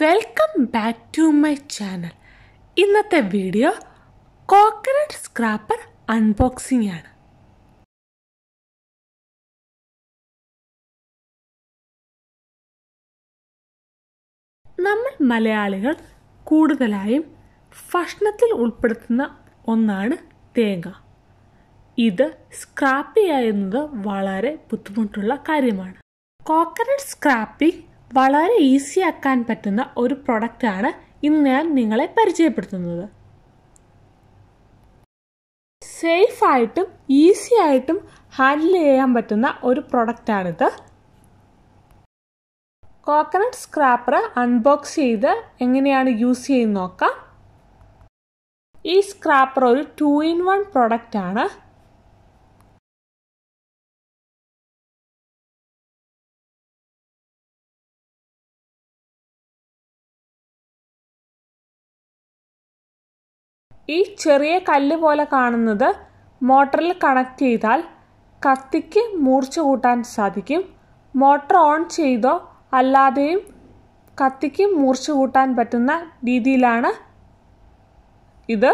Welcome back to my channel ഇന്നത്തെ video coconut scraper unboxing ആണ്. നമ്മൾ മലയാളികൾ കൂടുതലായും ഭക്ഷണത്തിൽ ഉൾപ്പെടുത്തുന്ന ഒന്നാണ് തേങ്ങ. ഇത് സ്ക്രാപ്പ് ചെയ്യുന്നത് വളരെ ബുദ്ധിമുട്ടുള്ള കാര്യമാണ്. കോക്കനട്ട് സ്ക്രാപ്പിംഗ് വളരെ ഈസി ആക്കാൻ പറ്റുന്ന ഒരു പ്രൊഡക്റ്റാണ് ഇന്ന് ഞാൻ നിങ്ങളെ പരിചയപ്പെടുത്തുന്നത്. സേഫ് ആയിട്ടും ഈസി ആയിട്ടും ഹാൻഡിൽ ചെയ്യാൻ പറ്റുന്ന ഒരു പ്രൊഡക്റ്റാണിത് കോക്കനട്ട് സ്ക്രാപ്പർ അൺബോക്സ് ചെയ്ത് എങ്ങനെയാണ് യൂസ് ചെയ്യുന്നത് നോക്കാം. ഈ സ്ക്രാപ്പർ ഒരു ടു ഇൻ വൺ പ്രൊഡക്റ്റ് ആണ്. ഈ ചെറിയ കല്ല് പോലെ കാണുന്നത് മോട്ടറിൽ കണക്ട് ചെയ്താൽ കത്തിക്ക് മൂർച്ച കൂട്ടാൻ സാധിക്കും. മോട്ടർ ഓൺ ചെയ്തോ അല്ലാതെയും കത്തിക്ക് മൂർച്ച കൂട്ടാൻ പറ്റുന്ന രീതിയിലാണ് ഇത്.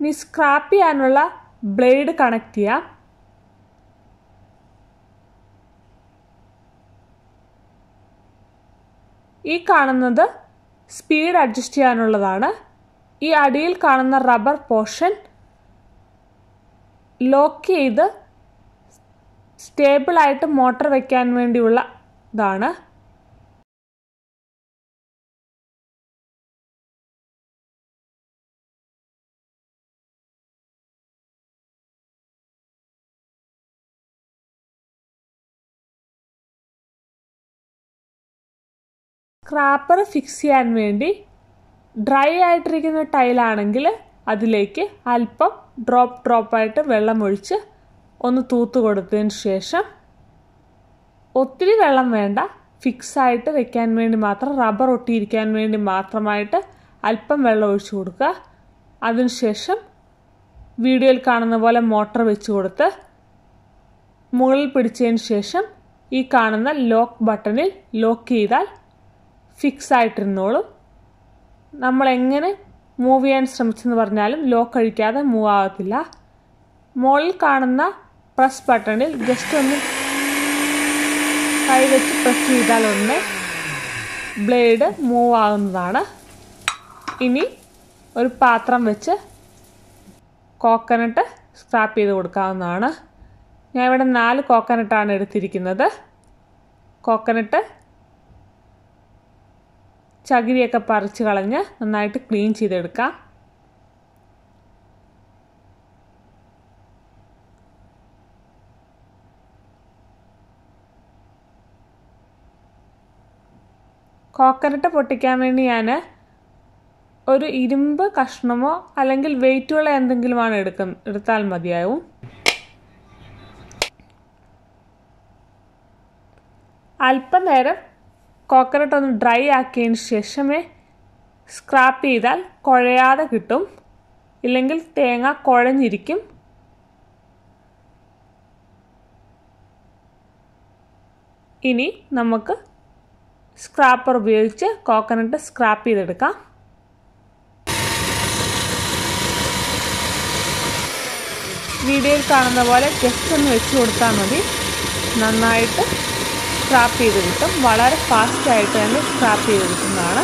ഇനി സ്ക്രാപ്പ് ചെയ്യാനുള്ള ബ്ലേഡ് കണക്ട് ചെയ്യാം. ഈ കാണുന്നത് സ്പീഡ് അഡ്ജസ്റ്റ് ചെയ്യാനുള്ളതാണ്. ഈ അടിയിൽ കാണുന്ന റബ്ബർ പോർഷൻ ലോക്ക് ചെയ്ത് സ്റ്റേബിളായിട്ട് മോട്ടർ വയ്ക്കാൻ വേണ്ടിയുള്ള ഇതാണ്. സ്ക്രാപ്പർ ഫിക്സ് ചെയ്യാൻ വേണ്ടി ഡ്രൈ ആയിട്ടിരിക്കുന്ന ടൈലാണെങ്കിൽ അതിലേക്ക് അല്പം ഡ്രോപ്പ് ഡ്രോപ്പായിട്ട് വെള്ളം ഒഴിച്ച് ഒന്ന് തൂത്ത് കൊടുത്തതിന് ശേഷം ഒത്തിരി വെള്ളം വേണ്ട ഫിക്സ് ആയിട്ട് വെക്കാൻ വേണ്ടി മാത്രം റബ്ബർ ഒട്ടിയിരിക്കാൻ വേണ്ടി മാത്രമായിട്ട് അല്പം വെള്ളം ഒഴിച്ചു കൊടുക്കുക. അതിനുശേഷം വീഡിയോയിൽ കാണുന്ന പോലെ മോട്ടർ വെച്ച് കൊടുത്ത് മുകളിൽ പിടിച്ചതിന് ശേഷം ഈ കാണുന്ന ലോക്ക് ബട്ടണിൽ ലോക്ക് ചെയ്താൽ ഫിക്സ് ആയിട്ടിരുന്നോളും നമ്മളെങ്ങനെ മൂവ് ചെയ്യാൻ ശ്രമിച്ചെന്ന് പറഞ്ഞാലും ലോക്ക് അഴിക്കാതെ മൂവ് ആകത്തില്ല മുകളിൽ കാണുന്ന പ്രസ് ബട്ടണിൽ ജസ്റ്റ് ഒന്ന് കൈ വെച്ച് പ്രസ് ചെയ്താൽ ഒന്ന് ബ്ലേഡ് മൂവ് ആകുന്നതാണ് ഇനി ഒരു പാത്രം വെച്ച് കോക്കനട്ട് സ്ക്രാപ്പ് ചെയ്ത് കൊടുക്കാവുന്നതാണ്. ഞാൻ ഇവിടെ നാല് കോക്കനട്ടാണ് എടുത്തിരിക്കുന്നത്. കോക്കനട്ട് ചകിരിയൊക്കെ പറിച്ച് കളഞ്ഞ് നന്നായിട്ട് ക്ലീൻ ചെയ്തെടുക്കാം. കോക്കനട്ട് പൊട്ടിക്കാൻ വേണ്ടി ഞാൻ ഒരു ഇരുമ്പ് കഷ്ണമോ അല്ലെങ്കിൽ വെയിറ്റുള്ള എന്തെങ്കിലുമാണ് എടുക്കുന്ന എടുത്താൽ മതിയാവും. അല്പനേരം കോക്കനട്ട് ഒന്ന് ഡ്രൈ ആക്കിയതിന് ശേഷമേ സ്ക്രാപ്പ് ചെയ്താൽ കുഴയാതെ കിട്ടും. ഇല്ലെങ്കിൽ തേങ്ങ കുഴഞ്ഞിരിക്കും. ഇനി നമുക്ക് സ്ക്രാപ്പർ ഉപയോഗിച്ച് കോക്കനട്ട് സ്ക്രാപ്പ് ചെയ്തെടുക്കാം. വീഡിയോയിൽ കാണുന്ന പോലെ ജസ്റ്റ് ഒന്ന് വെച്ച് കൊടുത്താൽ മതി. നന്നായിട്ട് സ്ക്രാപ്പ് ചെയ്ത് കിട്ടും. വളരെ ഫാസ്റ്റായിട്ട് തന്നെ സ്ക്രാപ്പ് ചെയ്ത് കിട്ടുന്നതാണ്.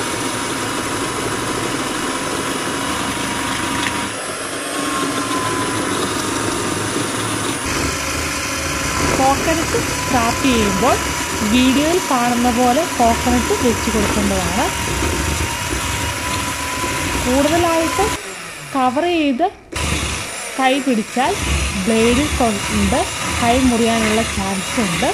കോക്കനട്ട് സ്ക്രാപ്പ് ചെയ്യുമ്പോൾ വീഡിയോയിൽ കാണുന്ന പോലെ കോക്കനട്ട് വെച്ച് കൊടുക്കേണ്ടതാണ്. കൂടുതലായിട്ട് കവർ ചെയ്ത് കൈ പിടിച്ചാൽ ബ്ലേഡിൽ കൊണ്ട് കൈ മുറിയാനുള്ള ചാൻസ് ഉണ്ട്.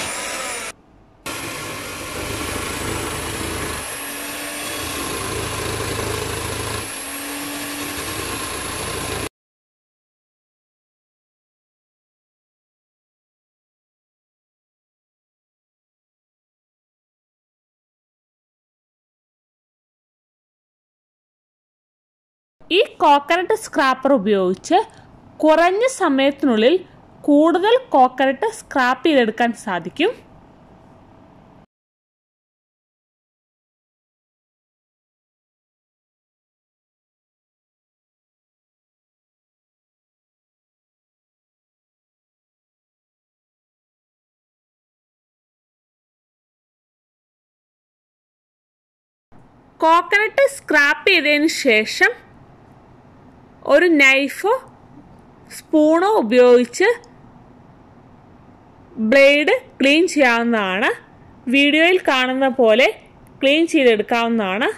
ഈ കോക്കനട്ട് സ്ക്രാപ്പർ ഉപയോഗിച്ച് കുറഞ്ഞ സമയത്തിനുള്ളിൽ കൂടുതൽ കോക്കനട്ട് സ്ക്രാപ്പ് ചെയ്തെടുക്കാൻ സാധിക്കും. കോക്കനട്ട് സ്ക്രാപ്പ് ചെയ്തതിന് ശേഷം ഒരു നൈഫോ സ്പൂണോ ഉപയോഗിച്ച് ബ്ലേഡ് ക്ലീൻ ചെയ്യാവുന്നതാണ്. വീഡിയോയിൽ കാണുന്ന പോലെ ക്ലീൻ ചെയ്തെടുക്കാവുന്നതാണ്.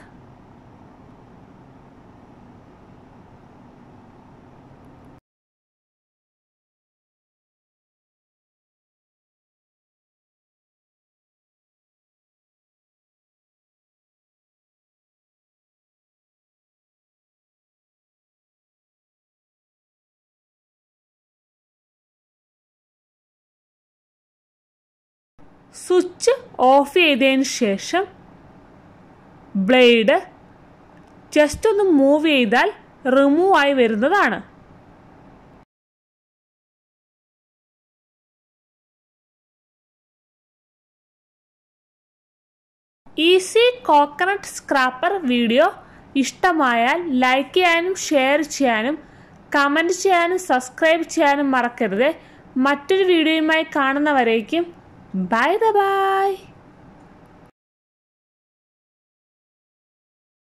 സ്വിച്ച് ഓഫ് ചെയ്തതിന് ശേഷം ബ്ലേഡ് ജസ്റ്റ് ഒന്ന് മൂവ് ചെയ്താൽ റിമൂവ് ആയി വരുന്നതാണ്. ഈസി കോക്കനട്ട് സ്ക്രാപ്പർ വീഡിയോ ഇഷ്ടമായാൽ ലൈക്ക് ചെയ്യാനും ഷെയർ ചെയ്യാനും കമന്റ് ചെയ്യാനും സബ്സ്ക്രൈബ് ചെയ്യാനും മറക്കരുത്. മറ്റൊരു വീഡിയോയുമായി കാണുന്നവരേക്കും Bye bye.